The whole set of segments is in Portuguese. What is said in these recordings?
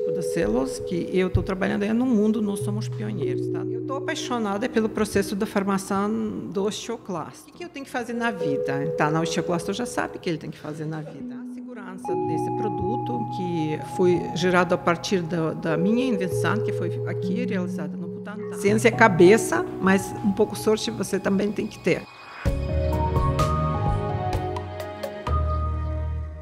tipo de células que eu estou trabalhando é no mundo, nós somos pioneiros. Tá? Eu estou apaixonada pelo processo da formação do osteoclasto. O que eu tenho que fazer na vida? Tá, na osteoclasto já sabe o que ele tem que fazer na vida. A segurança desse produto, que foi gerado a partir da, da minha invenção, que foi aqui realizada no Butantan. Ciência é cabeça, mas um pouco sorte você também tem que ter.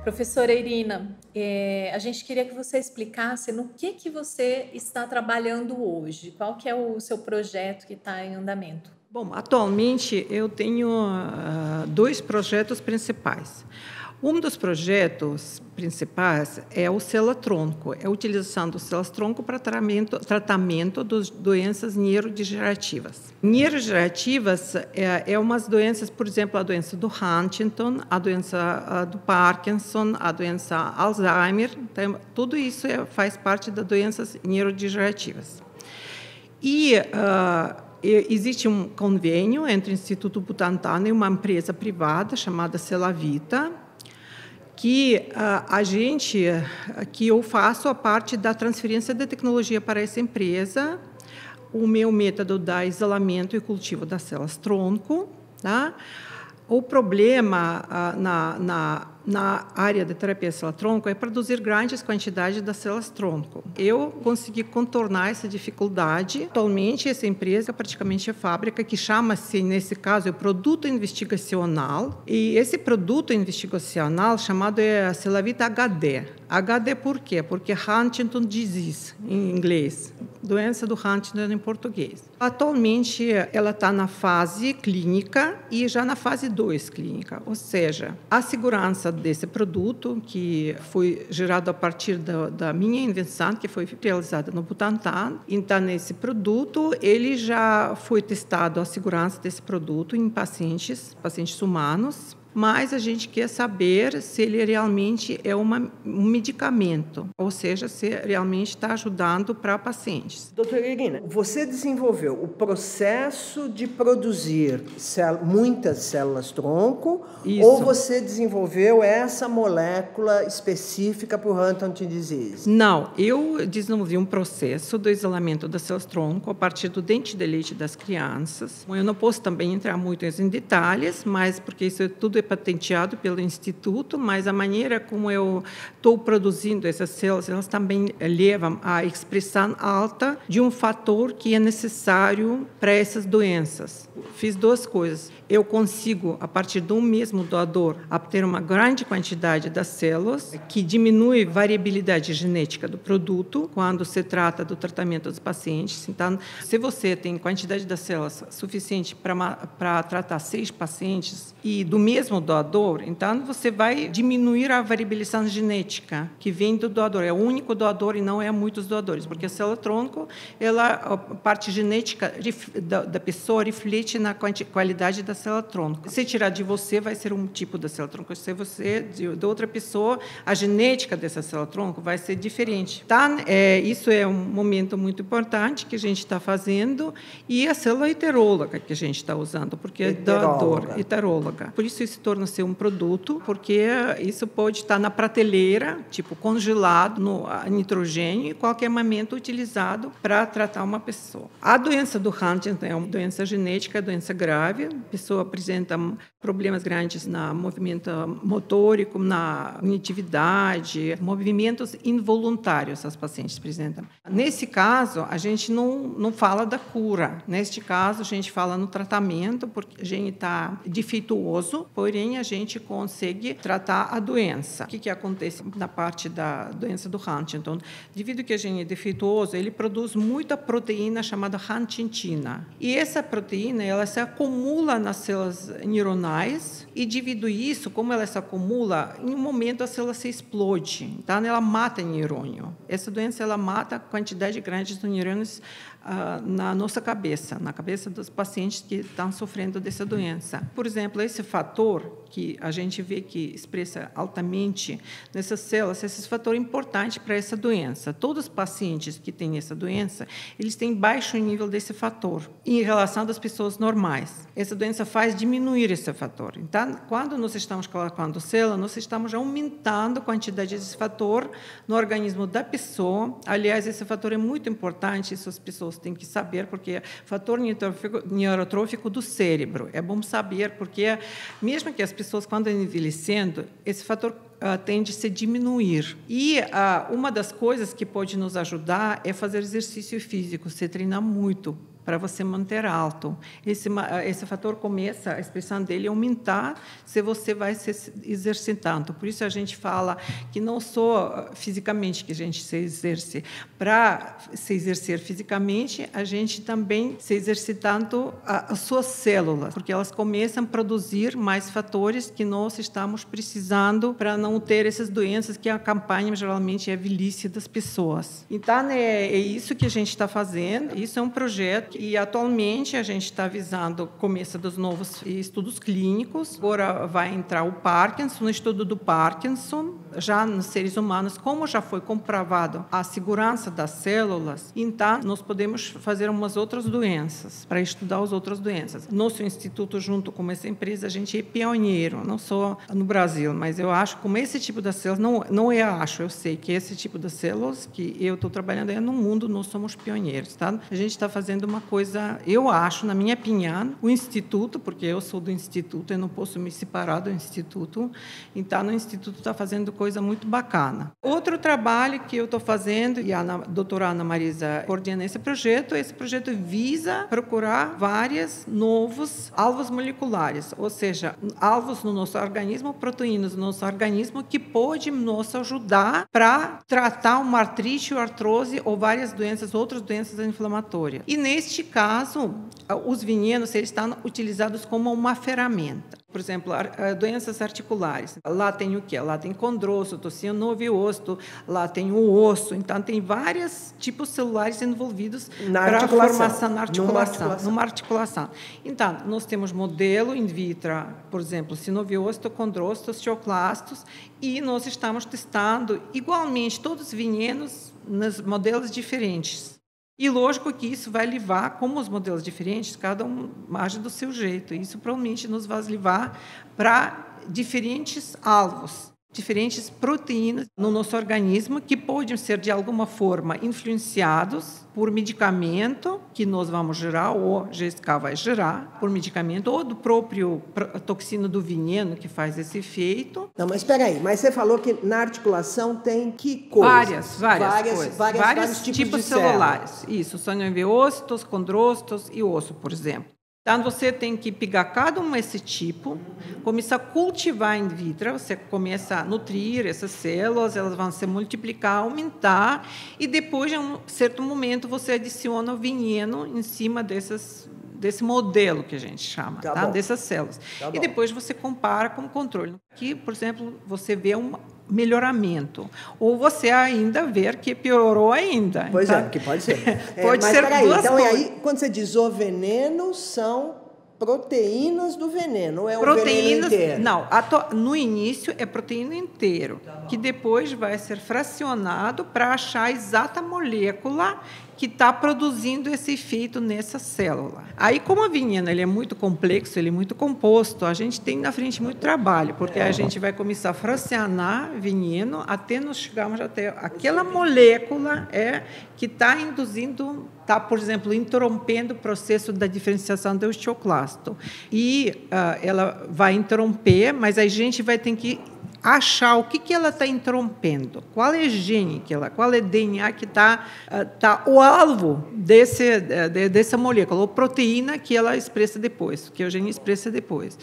Professora Irina, é, a gente queria que você explicasse no que, que você está trabalhando hoje, qual que é o seu projeto que está em andamento. Bom, atualmente eu tenho uh, dois projetos principais. Um dos projetos principais é o célula-tronco, é a utilização do células-tronco para tratamento, tratamento das doenças neurodegenerativas. Neurodegenerativas é, é umas doenças, por exemplo, a doença do Huntington, a doença do Parkinson, a doença Alzheimer, então, tudo isso é, faz parte das doenças neurodegenerativas. E uh, existe um convênio entre o Instituto Butantan e uma empresa privada chamada Celavita, que uh, a gente, que eu faço a parte da transferência de tecnologia para essa empresa, o meu método da isolamento e cultivo das células tronco, tá? O problema uh, na, na na área de terapia célula-tronco é produzir grandes quantidades das células-tronco. Eu consegui contornar essa dificuldade. Atualmente, essa empresa praticamente é fábrica que chama-se, nesse caso, é produto investigacional. E esse produto investigacional chamado é Celavita HD. HD por quê? Porque Huntington disease, em inglês. Doença do Huntington em português. Atualmente, ela está na fase clínica e já na fase 2 clínica. Ou seja, a segurança desse produto, que foi gerado a partir da, da, minha invenção, que foi realizada no Butantan. Então, nesse produto, ele já foi testado a segurança desse produto em pacientes, pacientes humanos, mas a gente quer saber se ele realmente é uma, um medicamento, ou seja, se realmente está ajudando para pacientes. Doutora Irina, você desenvolveu o processo de produzir muitas células-tronco ou você desenvolveu essa molécula específica para o Huntington disease? Não, eu desenvolvi um processo do isolamento das células-tronco a partir do dente de leite das crianças. Eu não posso também entrar muito em detalhes, mas porque isso é tudo é patenteado pelo Instituto, mas a maneira como eu estou produzindo essas células, elas também levam à expressão alta de um fator que é necessário para essas doenças. Fiz duas coisas. Eu consigo, a partir um mesmo doador, obter uma grande quantidade das células, que diminui a variabilidade genética do produto quando se trata do tratamento dos pacientes. Então, se você tem quantidade de células suficiente para tratar seis pacientes e do mesmo mesmo doador, então você vai diminuir a variabilização genética que vem do doador. É o único doador e não é muitos doadores, porque a célula tronco, ela, a parte genética da, da pessoa reflete na qualidade da célula tronco. Se tirar de você, vai ser um tipo da célula tronco. Se você de, de outra pessoa, a genética dessa célula tronco vai ser diferente. Então, é, isso é um momento muito importante que a gente está fazendo e a célula heteróloga que a gente está usando, porque é doador, heteróloga. Por isso isso torna-se um produto, porque isso pode estar na prateleira, tipo congelado no nitrogênio, e qualquer momento utilizado para tratar uma pessoa. A doença do Huntington é uma doença genética, doença grave. A pessoa apresenta problemas grandes na movimento motórico, na cognitividade, movimentos involuntários as pacientes apresentam. Nesse caso, a gente não, não fala da cura. Neste caso, a gente fala no tratamento, porque a gente está defeituoso, porém a gente consegue tratar a doença. O que, que acontece na parte da doença do Huntington? Devido que a gente é defeituoso, ele produz muita proteína chamada huntingtina. E essa proteína, ela se acumula nas células neuronais e devido isso, como ela se acumula, em um momento a célula se explode, então ela mata neurônio. Essa doença ela mata quantidade grande de neurônios uh, na nossa cabeça, na cabeça dos pacientes que estão sofrendo dessa doença. Por exemplo, esse fator que a gente vê que expressa altamente nessas células, esse fator importante para essa doença. Todos os pacientes que têm essa doença, eles têm baixo nível desse fator em relação às pessoas normais. Essa doença faz diminuir esse fator. Então, quando nós estamos colocando célula, nós estamos aumentando a quantidade desse fator no organismo da pessoa. Aliás, esse fator é muito importante, isso as pessoas têm que saber, porque é fator neurotrófico do cérebro. É bom saber, porque mesmo que as pessoas, quando envelhecendo, esse fator uh, tende a se diminuir. E uh, uma das coisas que pode nos ajudar é fazer exercício físico, se treinar muito para você manter alto. Esse, esse fator começa, a expressão dele aumentar se você vai se exercitando. Por isso a gente fala que não só fisicamente que a gente se exerce, para se exercer fisicamente, a gente também se exercitando as suas células, porque elas começam a produzir mais fatores que nós estamos precisando para não ter essas doenças que acompanham geralmente a velhice das pessoas. Então, é, é isso que a gente está fazendo. Isso é um projeto e atualmente a gente está visando o começo dos novos estudos clínicos. Agora vai entrar o Parkinson, o estudo do Parkinson, já nos seres humanos, como já foi comprovado a segurança das células, então nós podemos fazer umas outras doenças, para estudar as outras doenças. Nosso instituto, junto com essa empresa, a gente é pioneiro, não só no Brasil, mas eu acho como esse tipo de células, não, não é acho, eu sei que esse tipo de células que eu estou trabalhando é no mundo, nós somos pioneiros. Tá? A gente está fazendo uma coisa, eu acho, na minha opinião, o Instituto, porque eu sou do Instituto, eu não posso me separar do Instituto, então no Instituto está fazendo coisa muito bacana. Outro trabalho que eu estou fazendo, e a doutora Ana Marisa coordena esse projeto, esse projeto visa procurar vários novos alvos moleculares, ou seja, alvos no nosso organismo, proteínas no nosso organismo, que pode nos ajudar para tratar uma artrite, artrose ou várias doenças, outras doenças inflamatórias. E Neste caso, os venenos eles estão utilizados como uma ferramenta. Por exemplo, doenças articulares. Lá tem o quê? Lá tem condroso, tocinho noviosto, lá tem o osso. Então, tem vários tipos celulares envolvidos para a formação na articulação, numa articulação. Numa articulação. Então, nós temos modelo in vitro, por exemplo, sinoviosto, condrosto, osteoclastos, e nós estamos testando igualmente todos os venenos nos modelos diferentes. E lógico que isso vai levar, como os modelos diferentes, cada um age do seu jeito. Isso provavelmente nos vai levar para diferentes alvos diferentes proteínas no nosso organismo que podem ser de alguma forma influenciados por medicamento que nós vamos gerar ou GSK vai gerar por medicamento ou do próprio toxina do veneno que faz esse efeito. Não, mas espera aí, mas você falou que na articulação tem que coisas? Várias, várias, várias coisas. Várias, vários, tipos, tipos celulares. Isso, são enviostos, condrostos e osso, por exemplo. Então, você tem que pegar cada um esse tipo, começar a cultivar in vitro, você começa a nutrir essas células, elas vão se multiplicar, aumentar, e depois, em um certo momento, você adiciona o veneno em cima dessas desse modelo que a gente chama, tá? tá? dessas células. Tá e depois você compara com o controle. Aqui, por exemplo, você vê um melhoramento. Ou você ainda ver que piorou ainda. Pois é, que pode ser. pode é, ser peraí, duas então, coisas. aí, quando você diz o veneno, são proteínas do veneno, é proteínas, o veneno inteiro? Não, no início é proteína inteiro, que depois vai ser fracionado para achar a exata molécula que está produzindo esse efeito nessa célula. Aí, como a veneno ele é muito complexo, ele é muito composto, a gente tem na frente muito trabalho, porque a gente vai começar a fracionar veneno até nós chegarmos até aquela molécula é que está induzindo, está, por exemplo, interrompendo o processo da diferenciação do osteoclasto. E uh, ela vai interromper, mas a gente vai ter que achar o que, que ela está interrompendo, qual é gene que ela, qual é DNA que está ah, tá o alvo desse, eh, dessa molécula, ou proteína que ela expressa depois, que o gene expressa depois.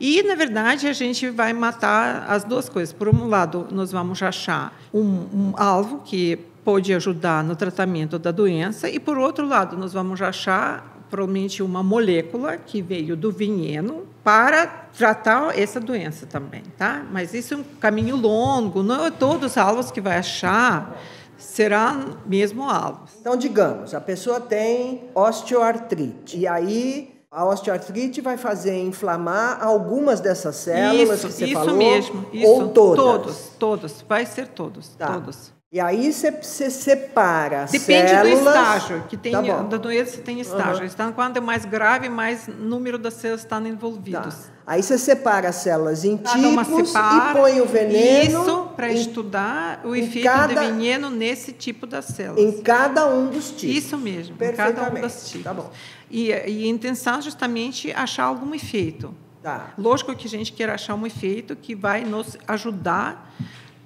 E, na verdade, a gente vai matar as duas coisas. Por um lado, nós vamos achar um, um alvo que pode ajudar no tratamento da doença, e, por outro lado, nós vamos achar provavelmente uma molécula que veio do veneno para tratar essa doença também, tá? Mas isso é um caminho longo, não é todos os alvos que vai achar serão mesmo alvos. Então, digamos, a pessoa tem osteoartrite e aí A osteoartrite vai fazer inflamar algumas dessas células isso, que você isso falou? Mesmo, isso Ou todas? Todos, todos. Vai ser todos, tá. todos. E aí você, você separa Depende células... do estágio, que tem, tá da doença tem estágio. Uhum. Então, quando é mais grave, mais número das células estão envolvidos. Tá. Aí você separa as células em Cada tipos separa, e põe o veneno... Isso, para estudar o efeito cada, do veneno nesse tipo das células. Em cada um dos tipos. Isso mesmo, em cada um dos tipos. Tá bom. E, e a intenção é justamente achar algum efeito. Tá. Lógico que a gente quer achar um efeito que vai nos ajudar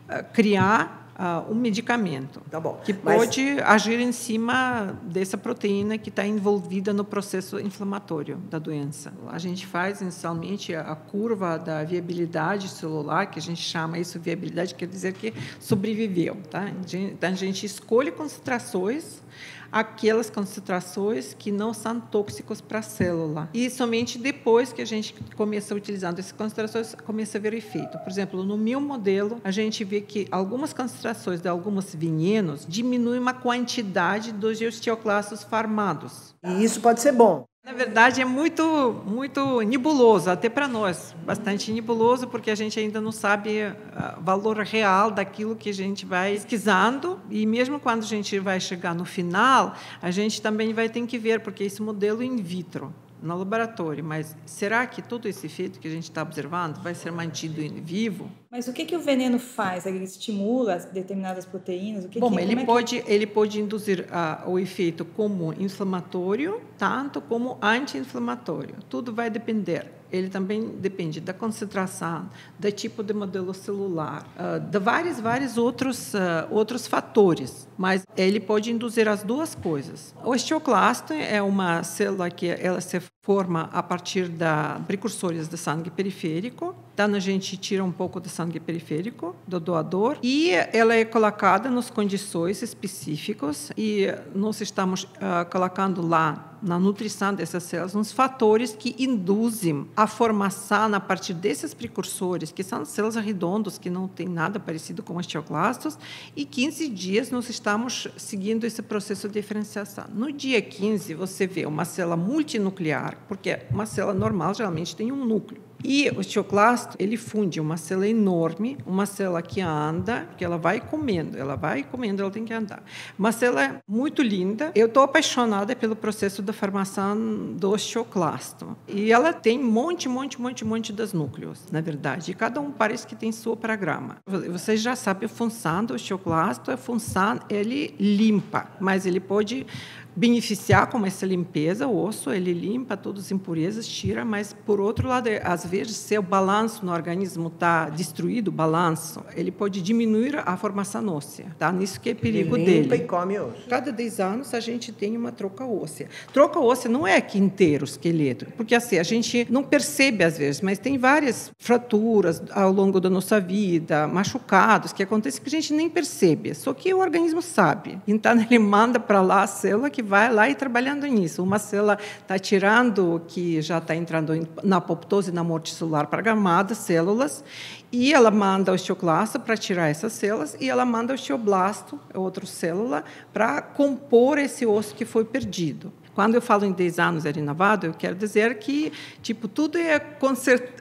a criar uh, um medicamento tá que Mas... pode agir em cima dessa proteína que está envolvida no processo inflamatório da doença. A gente faz inicialmente a curva da viabilidade celular, que a gente chama isso viabilidade, quer dizer que sobreviveu. Tá? Então a gente escolhe concentrações aquelas concentrações que não são tóxicos para a célula. E somente depois que a gente começa utilizando essas concentrações, começa a ver efeito. Por exemplo, no meu modelo, a gente vê que algumas concentrações de alguns venenos diminuem uma quantidade dos osteoclastos formados. E isso pode ser bom. Na verdade, é muito, muito nebuloso, até para nós, bastante nebuloso, porque a gente ainda não sabe o ah, valor real daquilo que a gente vai pesquisando. E mesmo quando a gente vai chegar no final, a gente também vai ter que ver, porque esse modelo in vitro no laboratório, mas será que todo esse efeito que a gente está observando vai ser mantido em vivo? Mas o que, que o veneno faz? Ele estimula determinadas proteínas? O que Bom, que, ele, é pode, que... ele pode induzir uh, o efeito como inflamatório, tanto como anti-inflamatório. Tudo vai depender. Ele também depende da concentração, do tipo de modelo celular, uh, de vários, vários outros, uh, outros fatores. Mas ele pode induzir as duas coisas. O osteoclasto é uma célula que ela se forma a partir da precursores de sangue periférico. Então a gente tira um pouco de sangue periférico do doador e ela é colocada nas condições específicas e nós estamos uh, colocando lá na nutrição dessas células uns fatores que induzem a formação a partir desses precursores, que são células redondas que não têm nada parecido com osteoclastos, e 15 dias nós estamos seguindo esse processo de diferenciação. No dia 15 você vê uma célula multinuclear, porque uma célula normal geralmente tem um núcleo. E o osteoclasto, ele funde uma célula enorme, uma célula que anda, que ela vai comendo, ela vai comendo, ela tem que andar. Uma célula muito linda. Eu estou apaixonada pelo processo da formação do osteoclasto. E ela tem monte, monte, monte, monte dos núcleos, na verdade. E cada um parece que tem seu programa. Vocês já sabem a função do osteoclasto, a função ele limpa, mas ele pode beneficiar com essa limpeza, o osso ele limpa todas as impurezas, tira, mas por outro lado, às vezes, se o balanço no organismo está destruído, o balanço, ele pode diminuir a formação óssea, tá? Nisso que é perigo ele dele. Limpa e come osso. Cada 10 anos a gente tem uma troca óssea. Troca óssea não é aqui inteiro o esqueleto, porque assim a gente não percebe às vezes, mas tem várias fraturas ao longo da nossa vida, machucados que acontecem que a gente nem percebe. Só que o organismo sabe. Então ele manda para lá a célula que vai lá e trabalhando nisso. Uma célula está tirando, que já está entrando na apoptose, na morte celular programada, células, e ela manda o osteoclasto para tirar essas células, e ela manda o osteoblasto, outra célula, para compor esse osso que foi perdido. Quando eu falo em 10 anos é renovado, eu quero dizer que tipo tudo é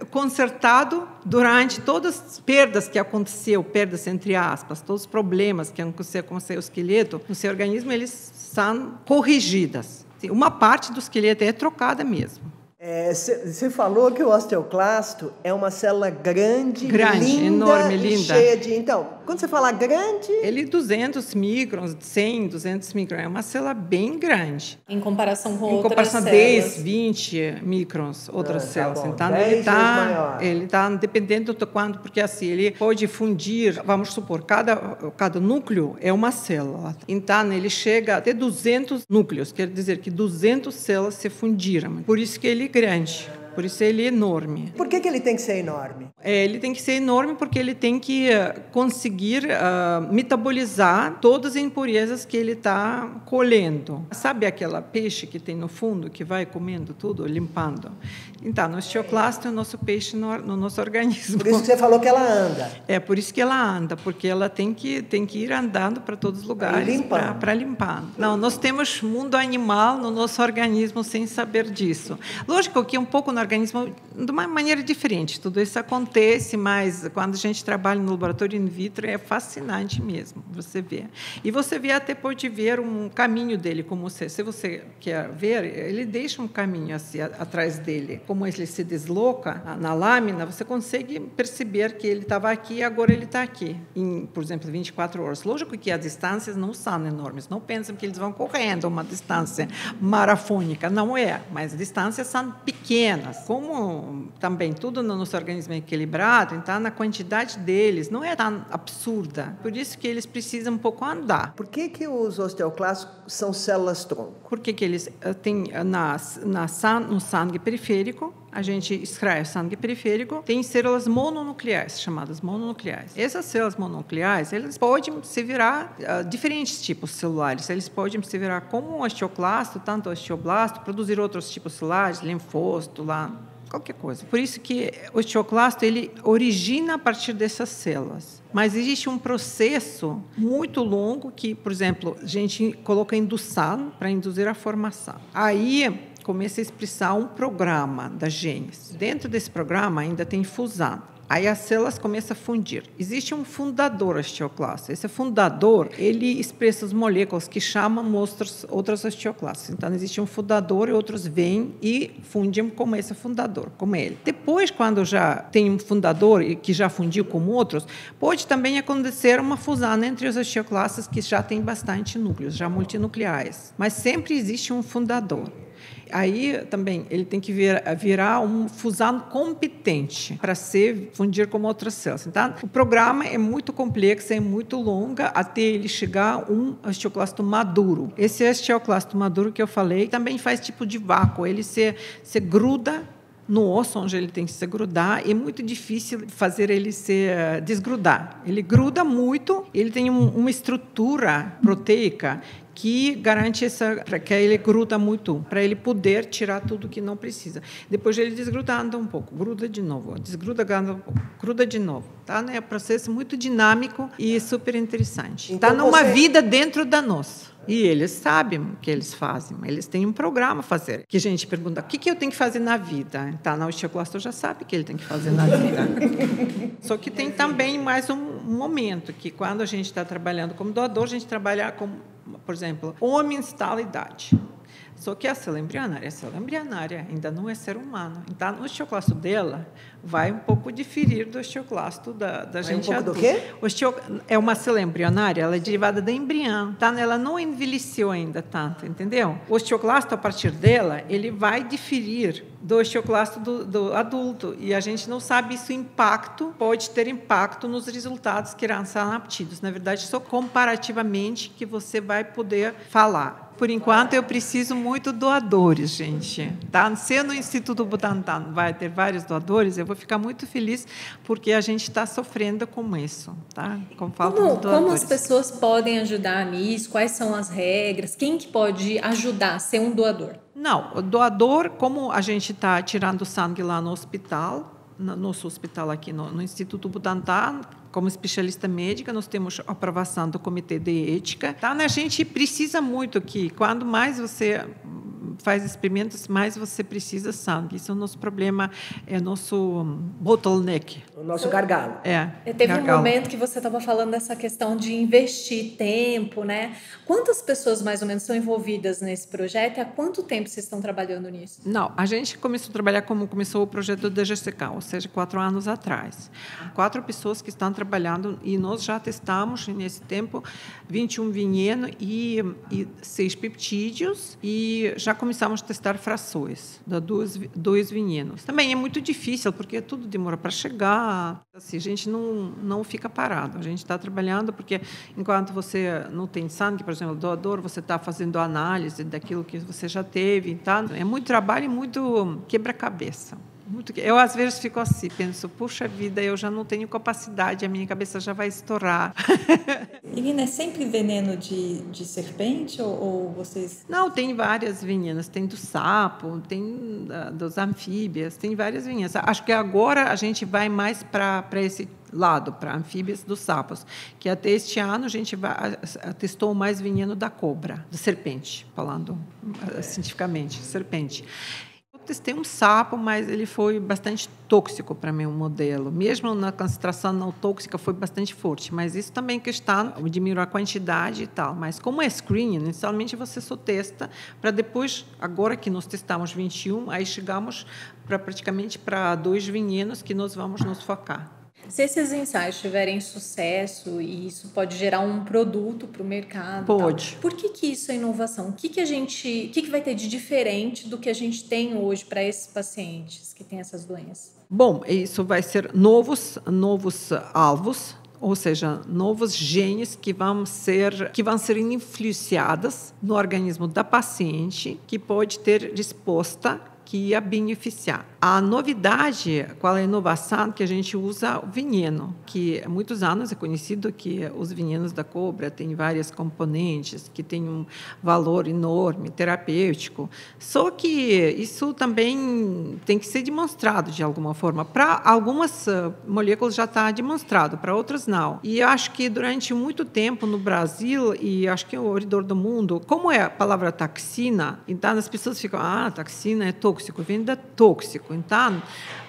consertado durante todas as perdas que aconteceu, perdas entre aspas, todos os problemas que aconteceram com o seu esqueleto, no seu organismo, eles são corrigidas. Uma parte do esqueleto é trocada mesmo. Você é, falou que o osteoclasto é uma célula grande, grande linda, enorme, linda. cheia de. Então, quando você fala grande. Ele 200 microns, 100, 200 microns. É uma célula bem grande. Em comparação com em outras comparação células. 10, 20 microns, outras ah, tá células. Bom. Então, ele está ele tá dependendo do quanto, porque assim, ele pode fundir, vamos supor, cada, cada núcleo é uma célula. Então, ele chega até 200 núcleos, quer dizer que 200 células se fundiram. Por isso que ele é grande. Por isso ele é enorme. Por que, que ele tem que ser enorme? É, ele tem que ser enorme porque ele tem que eh, conseguir uh, metabolizar todas as impurezas que ele está colhendo. Sabe aquela peixe que tem no fundo que vai comendo tudo, limpando? Então, no osteoclasto é o nosso peixe no, no, nosso organismo. Por isso que você falou que ela anda. É, por isso que ela anda, porque ela tem que, tem que ir andando para todos os lugares para limpar. Não, nós temos mundo animal no nosso organismo sem saber disso. Lógico que um pouco no organismo de uma maneira diferente. Tudo isso acontece, mas quando a gente trabalha no laboratório in vitro é fascinante mesmo, você vê. E você vê até pode ver um caminho dele, como você, se você quer ver, ele deixa um caminho assim atrás dele como ele se desloca na lâmina, você consegue perceber que ele estava aqui e agora ele está aqui, em, por exemplo, 24 horas. Lógico que as distâncias não são enormes, não pensam que eles vão correndo uma distância marafônica, não é, mas as distâncias são pequenas. Como também tudo no nosso organismo é equilibrado, então a quantidade deles não é tão absurda. Por isso que eles precisam um pouco andar. Por que, que os osteoclastos são células tronco? Porque que eles eh, têm eh, na, na, no sangue periférico a gente extrai sangue periférico, tem células mononucleares, chamadas mononucleares. Essas células mononucleares, elas podem se virar uh, diferentes tipos celulares. Eles podem se virar como um osteoclasto, tanto osteoblasto, produzir outros tipos celulares, linfócito, lá, qualquer coisa. Por isso que o osteoclasto ele origina a partir dessas células. Mas existe um processo muito longo que, por exemplo, a gente coloca indução para induzir a formação. Aí começa a expressar um programa da genes. Dentro desse programa ainda tem fusão. Aí as células começam a fundir. Existe um fundador osteoclastos. Esse fundador, ele expressa as moléculas que chamam outros, outros osteoclastos. Então, existe um fundador e outros vêm e fundem como esse fundador, como ele. Depois, quando já tem um fundador que já fundiu com outros, pode também acontecer uma fusão entre os osteoclastos que já têm bastante núcleos, já multinucleares. Mas sempre existe um fundador aí também ele tem que vir, virar um fusão competente para se fundir com outras células. Então, o programa é muito complexo, é muito longa até ele chegar a um osteoclasto maduro. Esse osteoclasto maduro que eu falei também faz tipo de vácuo, ele se, se gruda no osso onde ele tem que se grudar, é muito difícil fazer ele se desgrudar. Ele gruda muito, ele tem um, uma estrutura proteica que garante essa para que ele gruda muito, para ele poder tirar tudo que não precisa. Depois ele desgruda anda um pouco, gruda de novo, desgruda anda um pouco, gruda de novo, tá? Né? É um processo muito dinâmico e super interessante. Está então, numa você... vida dentro da nossa. E eles sabem o que eles fazem, eles têm um programa a fazer. Que a gente pergunta, o que, que eu tenho que fazer na vida? Tá, na osteoclasto já sabe o que ele tem que fazer na vida. Só que tem também mais um momento, que quando a gente está trabalhando como doador, a gente trabalha com por exemplo, homens tal idade. Só que a célula embrionária, a célula embrionária ainda não é ser humano. Então, o osteoclasto dela vai um pouco diferir do osteoclasto da, da gente um adulta. do quê? Osteo, é uma célula embrionária, ela é derivada da embrião. Tá? Ela não envelheceu ainda tanto, entendeu? O osteoclasto, a partir dela, ele vai diferir do osteoclasto do, do adulto. E a gente não sabe se o impacto pode ter impacto nos resultados que irão ser obtidos. Na verdade, só comparativamente que você vai poder falar. Por enquanto, eu preciso muito doadores, gente. Tá? Se no Instituto Butantan vai ter vários doadores, eu vou ficar muito feliz, porque a gente está sofrendo com isso, tá? com falta como, de doadores. Como as pessoas podem ajudar nisso? Quais são as regras? Quem que pode ajudar a ser um doador? Não, o doador, como a gente está tirando sangue lá no hospital, no nosso hospital aqui no, no Instituto Butantan, como especialista médica, nós temos aprovação do Comitê de Ética. Então, a gente precisa muito que, quando mais você faz experimentos, mais você precisa sangue. Isso é o nosso problema, é o nosso bottleneck. O nosso gargalo. É. Teve gargalo. um momento que você estava falando dessa questão de investir tempo, né? Quantas pessoas mais ou menos são envolvidas nesse projeto e há quanto tempo vocês estão trabalhando nisso? Não, a gente começou a trabalhar como começou o projeto do DGCK, ou seja, quatro anos atrás. Quatro pessoas que estão trabalhando e nós já testamos nesse tempo 21 vinhenos e, e seis peptídeos e já começamos começamos a testar frações de dois, dois vinhedos. Também é muito difícil, porque tudo demora para chegar. Assim, a gente não, não fica parado. A gente está trabalhando, porque enquanto você não tem sangue, por exemplo, doador, você está fazendo análise daquilo que você já teve. Tá? É muito trabalho e muito quebra-cabeça. Muito, eu às vezes fico assim, penso, puxa vida, eu já não tenho capacidade, a minha cabeça já vai estourar. Irina, é sempre veneno de, de serpente ou, ou, vocês? Não, tem várias venenas, tem do sapo, tem dos anfíbios, tem várias venenas. Acho que agora a gente vai mais para esse lado, para anfíbios dos sapos, que até este ano a gente vai, testou mais veneno da cobra, da serpente, falando é. cientificamente, serpente testei um sapo, mas ele foi bastante tóxico para meu modelo. Mesmo na concentração não tóxica foi bastante forte, mas isso também é questão diminuir a quantidade e tal. Mas como é screening, inicialmente você só testa para depois, agora que nós testamos 21, aí chegamos para praticamente para dois venenos que nós vamos nos focar. Se esses ensaios tiverem sucesso e isso pode gerar um produto para o mercado, pode. Tal, por que, que isso é inovação? O que, que a gente, o que, que vai ter de diferente do que a gente tem hoje para esses pacientes que têm essas doenças? Bom, isso vai ser novos, novos alvos, ou seja, novos genes que vão ser que vão ser influenciados no organismo da paciente, que pode ter resposta que ia beneficiar. A novidade, qual é a inovação que a gente usa o veneno, que há muitos anos é conhecido que os venenos da cobra têm vários componentes, que têm um valor enorme terapêutico. Só que isso também tem que ser demonstrado de alguma forma. Para algumas uh, moléculas já está demonstrado, para outras não. E eu acho que durante muito tempo no Brasil e acho que ao redor do mundo, como é a palavra toxina, então as pessoas ficam, ah, toxina é tóxico tóxico, venda tóxico. Então,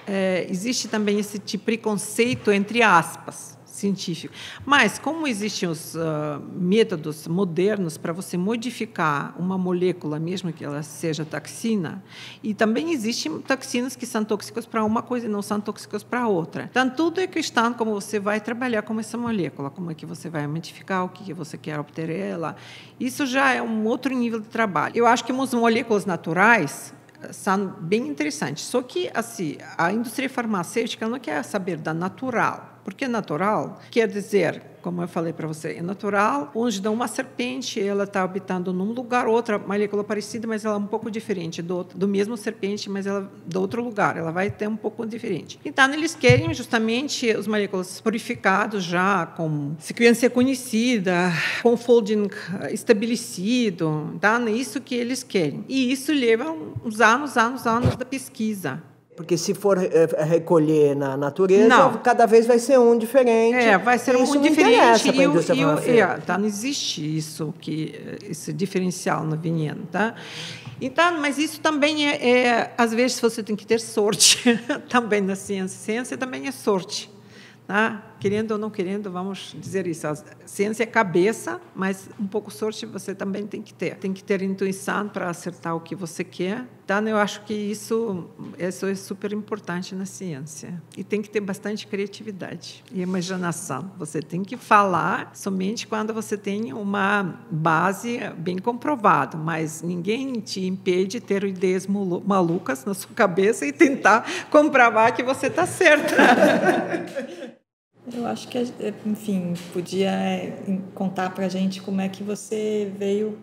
é, existe também esse tipo preconceito, entre aspas, científico. Mas, como existem os uh, métodos modernos para você modificar uma molécula, mesmo que ela seja toxina, e também existem toxinas que são tóxicas para uma coisa e não são tóxicas para outra. Então, tudo é questão como você vai trabalhar com essa molécula, como é que você vai modificar, o que você quer obter ela. Isso já é um outro nível de trabalho. Eu acho que as moléculas naturais são bem interessantes. Só que assim, a indústria farmacêutica não quer saber da natural. Porque natural quer dizer como eu falei para você, é natural. Onde dá uma serpente, ela está habitando num lugar, outra molécula parecida, mas ela é um pouco diferente do, do mesmo serpente, mas ela do outro lugar. Ela vai ter um pouco diferente. Então, eles querem justamente os moléculas purificados já com sequência conhecida, com folding estabelecido. Então, é isso que eles querem. E isso leva uns anos, anos, anos da pesquisa. Porque se for é, recolher na natureza, não. cada vez vai ser um diferente. É, vai ser um diferente. E, e, e, é, tá, não existe isso, que, esse diferencial no veneno. Tá? Então, mas isso também é, é, às vezes você tem que ter sorte também na ciência. Ciência também é sorte. Tá? Querendo ou não querendo, vamos dizer isso. A ciência é cabeça, mas um pouco sorte você também tem que ter. Tem que ter intuição para acertar o que você quer. Então, eu acho que isso, isso é super importante na ciência. E tem que ter bastante criatividade e imaginação. Você tem que falar somente quando você tem uma base bem comprovada, mas ninguém te impede de ter ideias malucas na sua cabeça e tentar comprovar que você está certa. Eu acho que, enfim, podia é, contar para a gente como é que você veio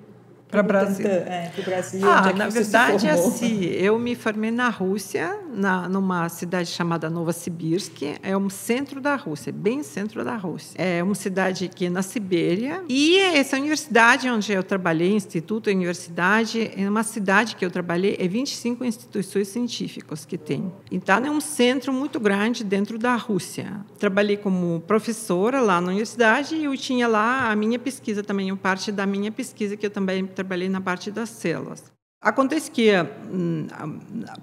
para o Brasil. É, Brasil. Ah, é na verdade, assim, eu me formei na Rússia, na, numa cidade chamada Novosibirsk. É um centro da Rússia, bem centro da Rússia. É uma cidade aqui na Sibéria. E essa universidade onde eu trabalhei, instituto, universidade, é uma cidade que eu trabalhei, é 25 instituições científicas que tem. Então, é um centro muito grande dentro da Rússia. Trabalhei como professora lá na universidade e eu tinha lá a minha pesquisa também, parte da minha pesquisa que eu também trabalhei na parte das células. Acontece que o hum,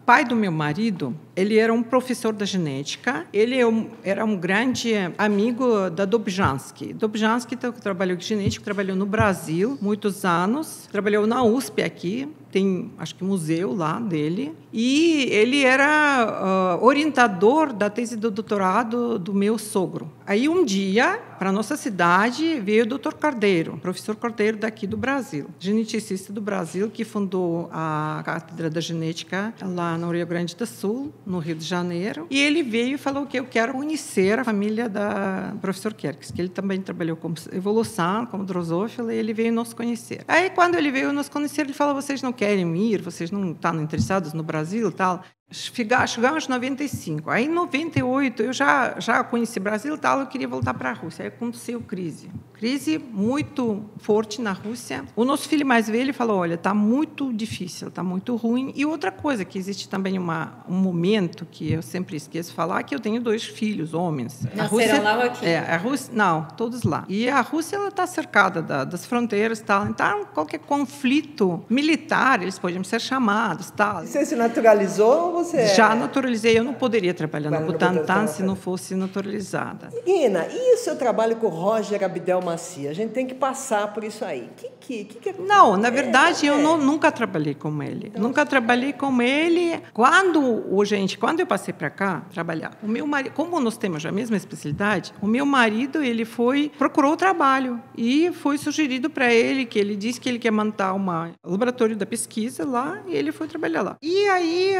pai do meu marido, ele era um professor da genética, ele é era um grande amigo da Dobzhansky. Dobzhansky trabalhou com genética, trabalhou no Brasil muitos anos, trabalhou na USP aqui, tem, acho que, museu lá dele. E ele era uh, orientador da tese do doutorado do meu sogro. Aí, um dia, para nossa cidade, veio o doutor Cordeiro, professor Cordeiro daqui do Brasil, geneticista do Brasil, que fundou a Cátedra da Genética lá no Rio Grande do Sul, no Rio de Janeiro. E ele veio e falou que eu quero conhecer a família da professor Kerks, que ele também trabalhou com evolução, como drosófila, e ele veio nos conhecer. Aí, quando ele veio nos conhecer, ele falou: vocês não querem ir, vocês não estão interessados no Brasil tal. Chegamos em 95. Aí, em 98, eu já, já conheci o Brasil e tal, eu queria voltar para a Rússia. Aí aconteceu crise. Crise muito forte na Rússia. O nosso filho mais velho falou: olha, está muito difícil, está muito ruim. E outra coisa, que existe também uma, um momento que eu sempre esqueço de falar, que eu tenho dois filhos, homens. Nasceram a Rússia, lá ou aqui? É, a Rússia, não, todos lá. E a Rússia está cercada da, das fronteiras tal. Então, qualquer conflito militar, eles podem ser chamados tal. Você se naturalizou você Já naturalizei. Eu não poderia trabalhar no Butantan se não fosse naturalizada. Ina, e o seu trabalho com o Roger Abdel Macia? A gente tem que passar por isso aí. Que, que, que, que... Não, na verdade, é, eu não, nunca trabalhei com ele. Então, nunca trabalhei com ele. Quando, o gente, quando eu passei para cá trabalhar, o meu marido, como nós temos a mesma especialidade, o meu marido ele foi procurou trabalho e foi sugerido para ele que ele disse que ele quer montar um laboratório da pesquisa lá e ele foi trabalhar lá. E aí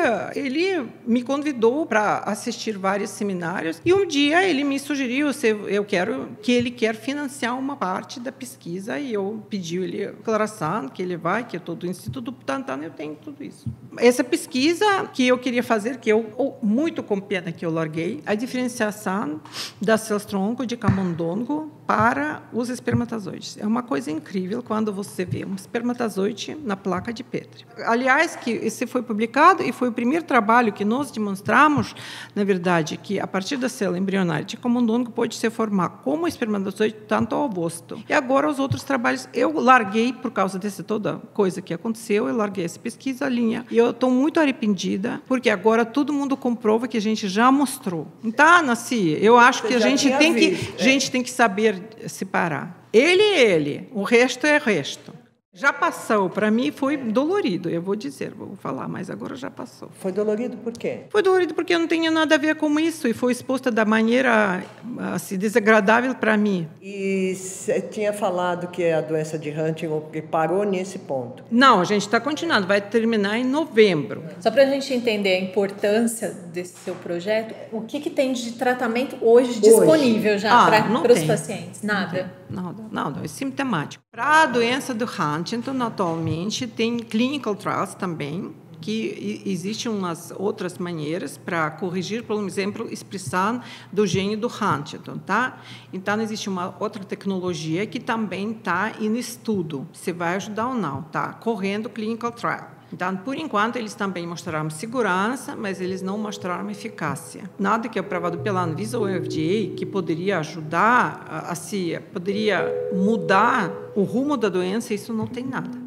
ele me convidou para assistir vários seminários e um dia ele me sugeriu se eu quero que ele quer financiar uma parte da pesquisa e eu pedi ele declaração que ele vai, que é todo o Instituto Butantan, eu tenho tudo isso. Essa pesquisa que eu queria fazer, que eu muito com pena que eu larguei, a diferenciação das células-tronco de camundongo para os espermatozoides. É uma coisa incrível quando você vê um espermatozoide na placa de Petri. Aliás, que esse foi publicado e foi o primeiro trabalho que nós demonstramos, na verdade, que a partir da célula embrionária de camundongo pode se formar como espermatozoide tanto ao oposto. E agora os outros trabalhos eu larguei por causa dessa toda coisa que aconteceu, eu larguei essa pesquisa, a linha. E eu estou muito arrependida, porque agora todo mundo comprova que a gente já mostrou. Então, Nasci, eu acho Você que a gente tem visto, que, é. gente tem que saber separar. Ele é ele, o resto é resto. Já passou, para mim foi dolorido, eu vou dizer, vou falar, mas agora já passou. Foi dolorido por quê? Foi dolorido porque eu não tinha nada a ver com isso e foi exposta da maneira assim, desagradável para mim. E você tinha falado que a doença de Huntington parou nesse ponto? Não, a gente está continuando, vai terminar em novembro. Só para a gente entender a importância desse seu projeto, o que, que tem de tratamento hoje, hoje. disponível já ah, para os pacientes? Nada? Nada, nada, é sintomático. Para a doença do Huntington, atualmente, tem clinical trials também, que existem umas outras maneiras para corrigir, por exemplo, expressão do gene do Huntington, tá? Então existe uma outra tecnologia que também está em estudo, se vai ajudar ou não, tá? Correndo clinical trial. Então, por enquanto, eles também mostraram segurança, mas eles não mostraram eficácia. Nada que é aprovado pela Anvisa ou FDA que poderia ajudar, assim, poderia mudar o rumo da doença, isso não tem nada.